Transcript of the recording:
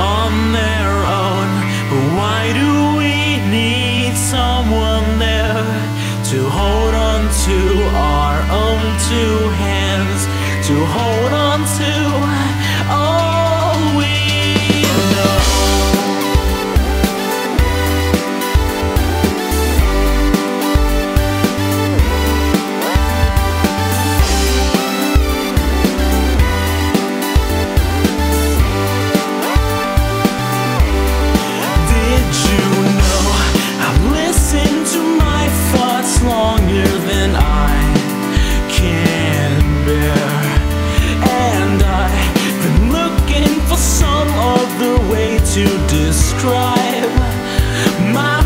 on their own. But why do we need someone there to hold on to our own two hands? To hold to describe my